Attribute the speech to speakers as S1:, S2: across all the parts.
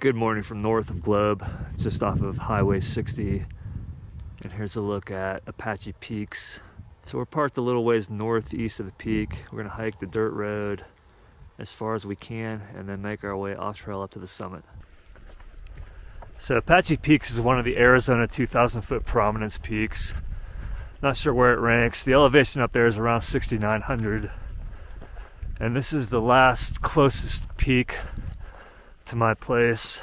S1: Good morning from north of Globe, just off of Highway 60. And here's a look at Apache Peaks. So we're parked a little ways northeast of the peak. We're gonna hike the dirt road as far as we can and then make our way off trail up to the summit. So Apache Peaks is one of the Arizona 2,000 foot prominence peaks. Not sure where it ranks. The elevation up there is around 6,900. And this is the last closest peak to my place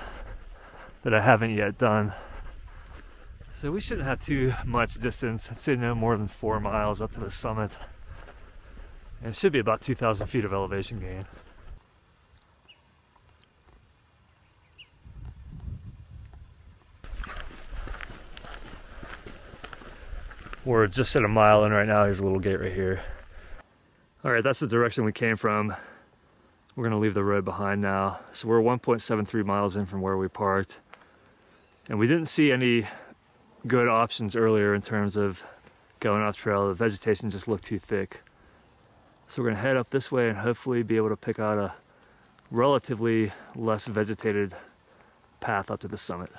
S1: that I haven't yet done. So we shouldn't have too much distance. I'd say no more than four miles up to the summit. And it should be about 2,000 feet of elevation gain. We're just at a mile in right now. There's a little gate right here. All right, that's the direction we came from. We're gonna leave the road behind now. So we're 1.73 miles in from where we parked. And we didn't see any good options earlier in terms of going off trail. The vegetation just looked too thick. So we're gonna head up this way and hopefully be able to pick out a relatively less vegetated path up to the summit.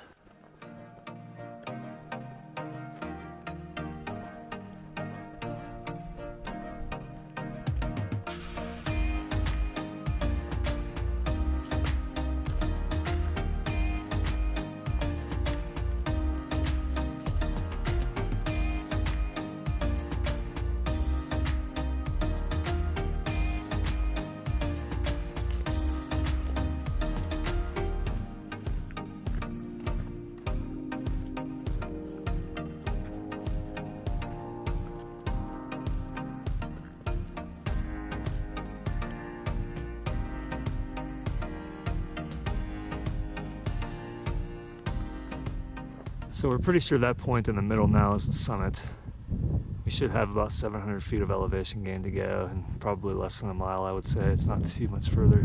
S1: So we're pretty sure that point in the middle now is the summit. We should have about 700 feet of elevation gain to go and probably less than a mile I would say. It's not too much further.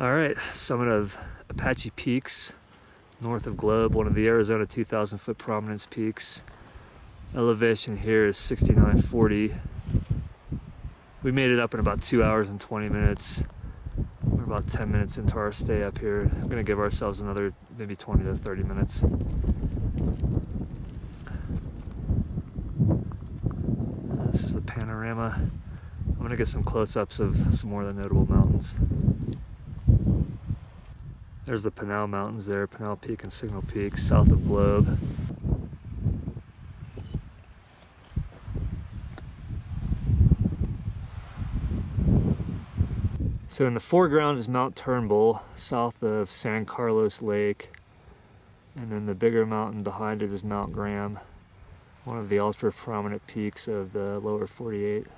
S1: All right, summit of Apache Peaks, north of Globe, one of the Arizona 2,000 foot prominence peaks. Elevation here is 6940. We made it up in about two hours and 20 minutes. We're about 10 minutes into our stay up here. I'm gonna give ourselves another maybe 20 to 30 minutes. This is the panorama. I'm gonna get some close-ups of some more of the notable mountains. There's the Pinal Mountains there, Pinal Peak and Signal Peak, south of Globe. So in the foreground is Mount Turnbull, south of San Carlos Lake. And then the bigger mountain behind it is Mount Graham, one of the ultra prominent peaks of the lower 48.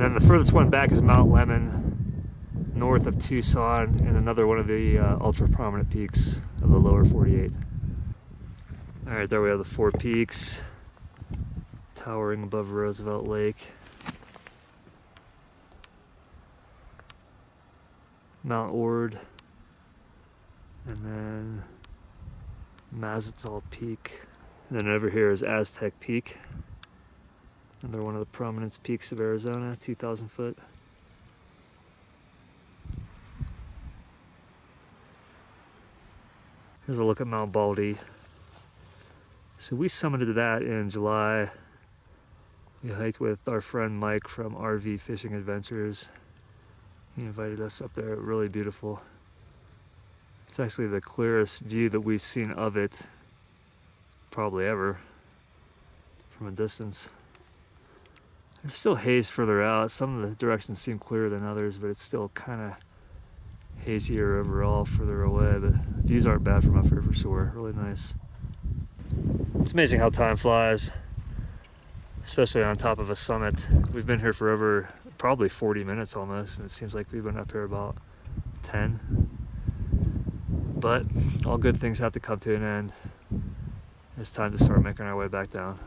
S1: And then the furthest one back is Mount Lemmon, north of Tucson, and another one of the uh, ultra prominent peaks of the lower 48. All right, there we have the four peaks towering above Roosevelt Lake. Mount Ord, and then Mazatzal Peak. And then over here is Aztec Peak. Another one of the prominence peaks of Arizona, 2,000 foot. Here's a look at Mount Baldy. So we summited that in July. We hiked with our friend Mike from RV Fishing Adventures. He invited us up there, really beautiful. It's actually the clearest view that we've seen of it, probably ever from a distance. There's still haze further out. Some of the directions seem clearer than others, but it's still kind of hazier overall further away. But views aren't bad from up here for sure. Really nice. It's amazing how time flies, especially on top of a summit. We've been here for over probably 40 minutes almost, and it seems like we've been up here about 10. But all good things have to come to an end. It's time to start making our way back down.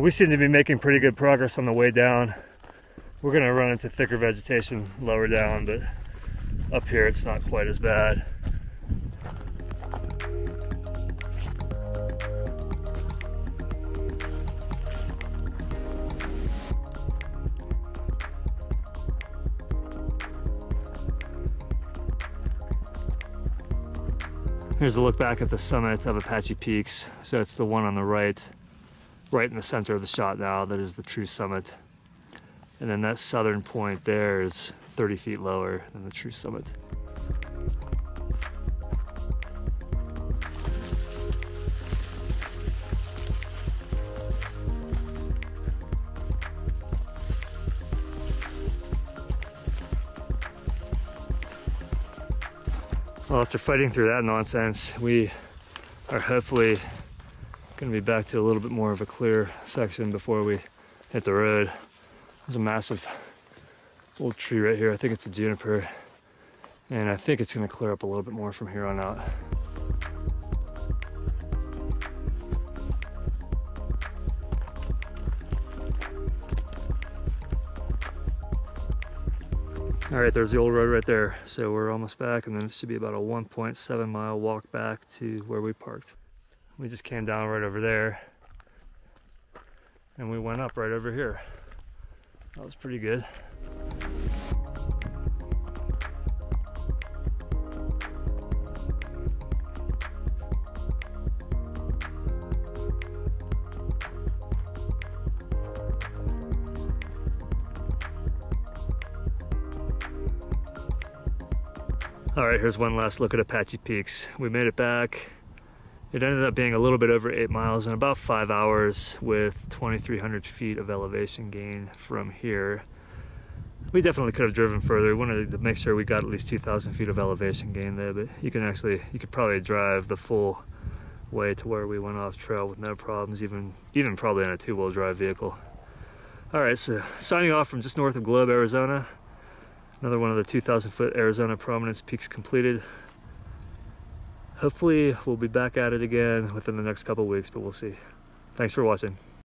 S1: We seem to be making pretty good progress on the way down. We're gonna run into thicker vegetation lower down, but up here it's not quite as bad. Here's a look back at the summit of Apache Peaks. So it's the one on the right right in the center of the shot now. That is the true summit. And then that southern point there is 30 feet lower than the true summit. Well, after fighting through that nonsense, we are hopefully Gonna be back to a little bit more of a clear section before we hit the road. There's a massive old tree right here. I think it's a juniper. And I think it's gonna clear up a little bit more from here on out. All right, there's the old road right there. So we're almost back and then it should be about a 1.7 mile walk back to where we parked we just came down right over there and we went up right over here. That was pretty good. All right, here's one last look at Apache Peaks. We made it back it ended up being a little bit over eight miles in about five hours with 2,300 feet of elevation gain from here. We definitely could have driven further. We wanted to make sure we got at least 2,000 feet of elevation gain there, but you can actually, you could probably drive the full way to where we went off trail with no problems, even, even probably in a two-wheel drive vehicle. All right, so signing off from just north of Globe, Arizona. Another one of the 2,000 foot Arizona Prominence peaks completed hopefully we'll be back at it again within the next couple weeks, but we'll see. Thanks for watching.